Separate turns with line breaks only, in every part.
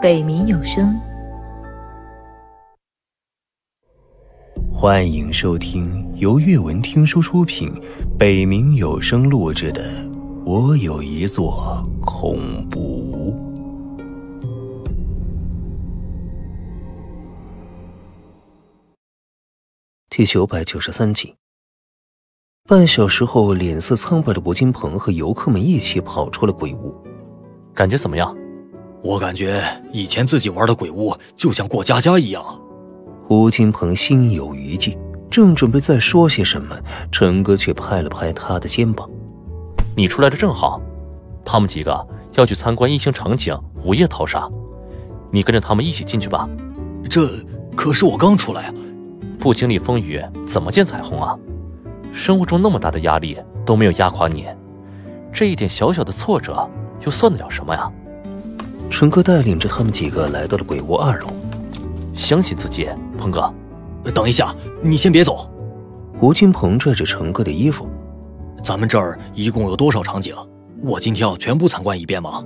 北冥有声，
欢迎收听由阅文听书出品、北冥有声录制的《我有一座恐怖屋》第九百九十三集。半小时后，脸色苍白的吴金鹏和游客们一起跑出了鬼屋。
感觉怎么样？
我感觉以前自己玩的鬼屋就像过家家一样。
吴金鹏心有余悸，正准备再说些什么，陈哥却拍了拍他的肩膀：“
你出来的正好，他们几个要去参观异形场景午夜逃杀，你跟着他们一起进去吧。”
这可是我刚出来啊，
不经历风雨怎么见彩虹啊？生活中那么大的压力都没有压垮你，这一点小小的挫折又算得了什么呀？
陈哥带领着他们几个来到了鬼屋二楼，
相信自己，鹏哥。
等一下，你先别走。
吴金鹏拽着陈哥的衣服，
咱们这儿一共有多少场景？我今天要全部参观一遍吗？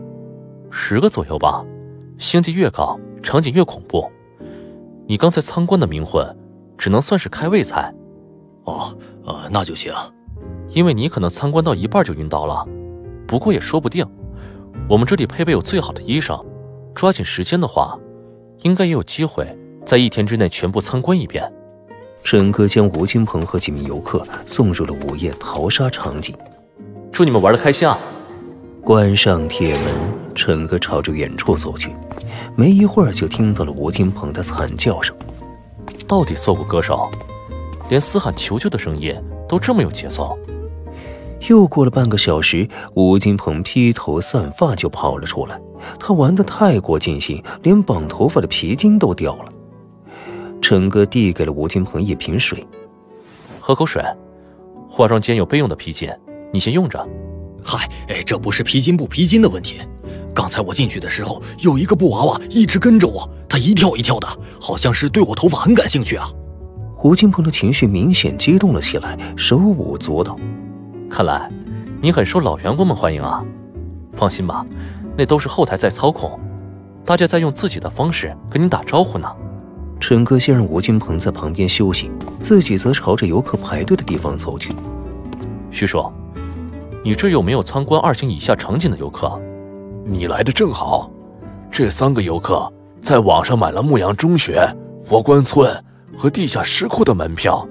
十个左右吧。星级越高，场景越恐怖。你刚才参观的冥魂，只能算是开胃菜。
哦。呃，那就行，
因为你可能参观到一半就晕倒了，不过也说不定。我们这里配备有最好的医生，抓紧时间的话，应该也有机会在一天之内全部参观一遍。
陈哥将吴金鹏和几名游客送入了午夜淘沙场景。
祝你们玩的开心啊！
关上铁门，陈哥朝着远处走去，没一会儿就听到了吴金鹏的惨叫声。
到底做过歌手？连嘶喊求救的声音都这么有节奏。
又过了半个小时，吴金鹏披头散发就跑了出来。他玩的太过尽兴，连绑头发的皮筋都掉了。陈哥递给了吴金鹏一瓶水，
喝口水。化妆间有备用的皮筋，你先用着。
嗨，哎，这不是皮筋不皮筋的问题。刚才我进去的时候，有一个布娃娃一直跟着我，它一跳一跳的，好像是对我头发很感兴趣啊。
吴金鹏的情绪明显激动了起来，手舞足蹈。
看来你很受老员工们欢迎啊！放心吧，那都是后台在操控，大家在用自己的方式跟你打招呼呢。
陈哥先让吴金鹏在旁边休息，自己则朝着游客排队的地方走去。
徐叔，你这有没有参观二星以下场景的游客？
你来的正好，这三个游客在网上买了牧羊中学、佛关村。和地下石窟的门票，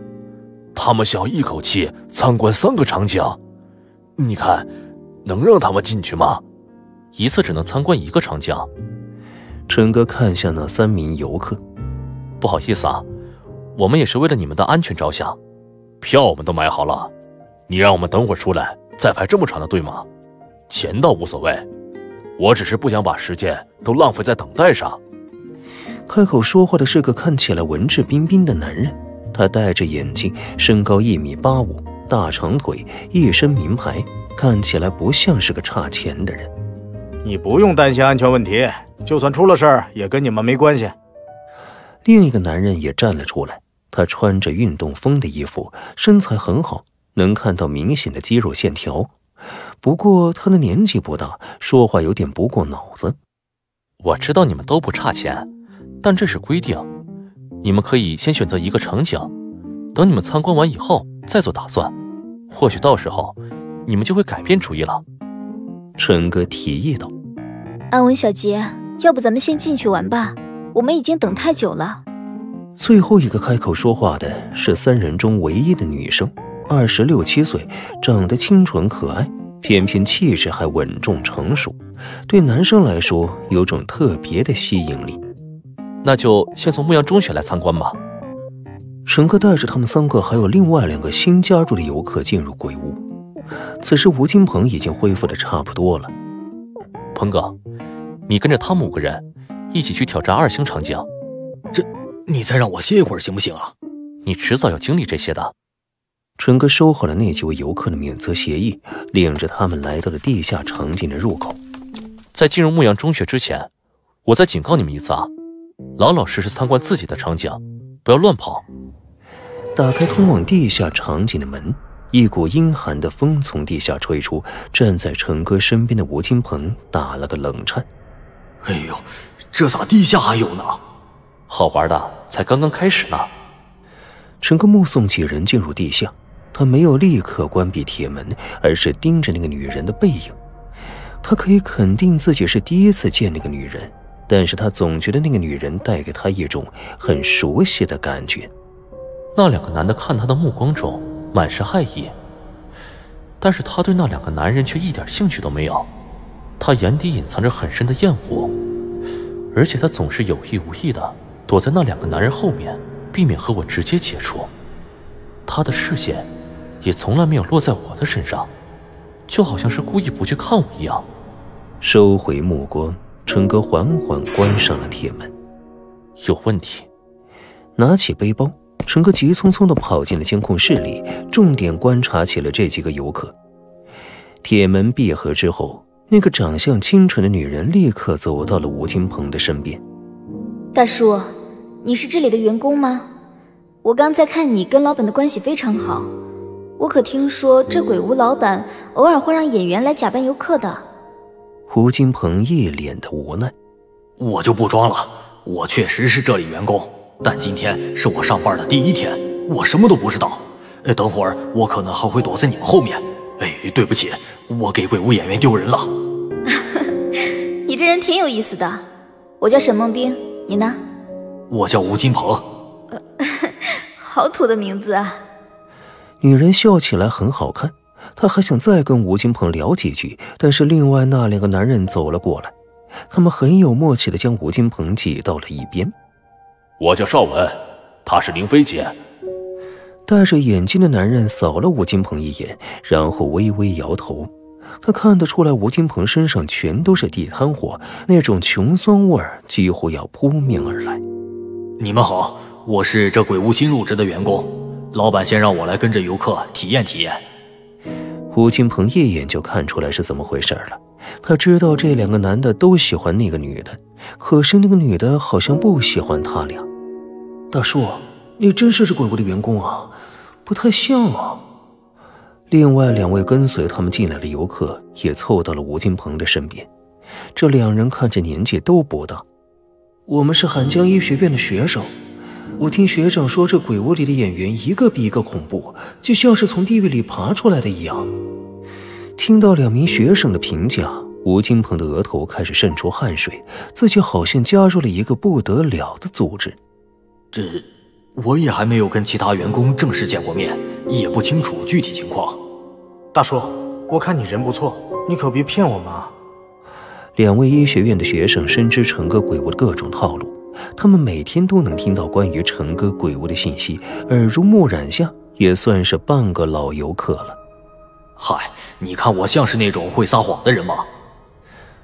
他们想要一口气参观三个场景，你看，能让他们进去吗？
一次只能参观一个场景。
陈哥看向那三名游客，
不好意思啊，我们也是为了你们的安全着想，
票我们都买好了，你让我们等会儿出来再排这么长的队吗？钱倒无所谓，我只是不想把时间都浪费在等待上。
开口说话的是个看起来文质彬彬的男人，他戴着眼镜，身高一米八五，大长腿，一身名牌，看起来不像是个差钱的人。
你不用担心安全问题，就算出了事儿也跟你们没关系。
另一个男人也站了出来，他穿着运动风的衣服，身材很好，能看到明显的肌肉线条。不过他的年纪不大，说话有点不过脑子。
我知道你们都不差钱。但这是规定，你们可以先选择一个场景，等你们参观完以后再做打算。或许到时候你们就会改变主意了。
陈哥提议道：“
安文小杰，要不咱们先进去玩吧？我们已经等太久了。”
最后一个开口说话的是三人中唯一的女生，二十六七岁，长得清纯可爱，偏偏气质还稳重成熟，对男生来说有种特别的吸引力。
那就先从牧羊中学来参观吧。
陈哥带着他们三个，还有另外两个新加入的游客进入鬼屋。此时，吴金鹏已经恢复的差不多了。
鹏哥，你跟着他们五个人一起去挑战二星场景。
这，你再让我歇一会儿行不行啊？
你迟早要经历这些的。
陈哥收好了那几位游客的免责协议，领着他们来到了地下场景的入口。
在进入牧羊中学之前，我再警告你们一次啊！老老实实参观自己的场景，不要乱跑。
打开通往地下场景的门，一股阴寒的风从地下吹出。站在陈哥身边的吴金鹏打了个冷颤：“
哎呦，这咋地下还有呢？
好玩的才刚刚开始呢。
陈哥目送几人进入地下，他没有立刻关闭铁门，而是盯着那个女人的背影。他可以肯定自己是第一次见那个女人，但是他总觉得那个女人带给他一种很熟悉的感觉。
那两个男的看他的目光中满是害意，但是他对那两个男人却一点兴趣都没有。他眼底隐藏着很深的厌恶，而且他总是有意无意的。躲在那两个男人后面，避免和我直接接触。他的视线也从来没有落在我的身上，就好像是故意不去看我一样。
收回目光，陈哥缓缓关上了铁门。
有问题。
拿起背包，陈哥急匆匆地跑进了监控室里，重点观察起了这几个游客。铁门闭合之后，那个长相清纯的女人立刻走到了吴金鹏的身边。
大叔，你是这里的员工吗？我刚才看你跟老板的关系非常好，我可听说这鬼屋老板偶尔会让演员来假扮游客的。
胡金鹏一脸的无奈，
我就不装了，我确实是这里员工，但今天是我上班的第一天，我什么都不知道。哎，等会儿我可能还会躲在你们后面。哎，对不起，我给鬼屋演员丢人了。
你这人挺有意思的，我叫沈梦冰。你呢？
我叫吴金鹏。
呃，好土的名字啊！
女人笑起来很好看，她还想再跟吴金鹏聊几句，但是另外那两个男人走了过来，他们很有默契的将吴金鹏挤到了一边。
我叫邵文，她是林飞姐。
戴着眼镜的男人扫了吴金鹏一眼，然后微微摇头。他看得出来，吴金鹏身上全都是地摊货，那种穷酸味儿几乎要扑面而来。
你们好，我是这鬼屋新入职的员工，老板先让我来跟着游客体验体验。
吴金鹏一眼就看出来是怎么回事了，他知道这两个男的都喜欢那个女的，可是那个女的好像不喜欢他俩。大叔，你真是这鬼屋的员工啊？不太像啊。另外两位跟随他们进来的游客也凑到了吴金鹏的身边，这两人看着年纪都不大。我们是汉江医学院的学生，我听学长说，这鬼屋里的演员一个比一个恐怖，就像是从地狱里爬出来的一样。听到两名学生的评价，吴金鹏的额头开始渗出汗水，自己好像加入了一个不得了的组织。
这，我也还没有跟其他员工正式见过面，也不清楚具体情况。
大叔，我看你人不错，你可别骗我们啊！
两位医学院的学生深知整个鬼屋的各种套路，他们每天都能听到关于陈哥鬼屋的信息，耳濡目染下，也算是半个老游客了。
嗨，你看我像是那种会撒谎的人吗？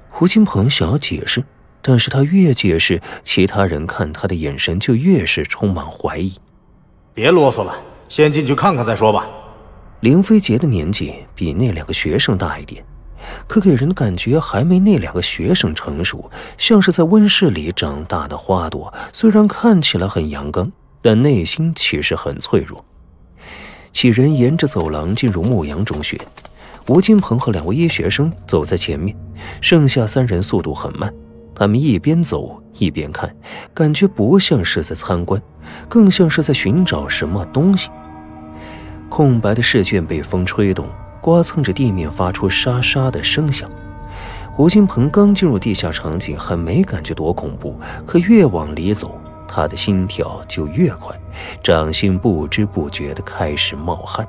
胡金鹏想要解释，但是他越解释，其他人看他的眼神就越是充满怀疑。
别啰嗦了，先进去看看再说吧。
林飞杰的年纪比那两个学生大一点，可给人的感觉还没那两个学生成熟，像是在温室里长大的花朵。虽然看起来很阳刚，但内心其实很脆弱。几人沿着走廊进入牧羊中学，吴金鹏和两位医学生走在前面，剩下三人速度很慢。他们一边走一边看，感觉不像是在参观，更像是在寻找什么东西。空白的试卷被风吹动，刮蹭着地面，发出沙沙的声响。胡金鹏刚进入地下场景，还没感觉多恐怖，可越往里走，他的心跳就越快，掌心不知不觉地开始冒汗。